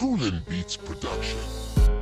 Coolin Beats production.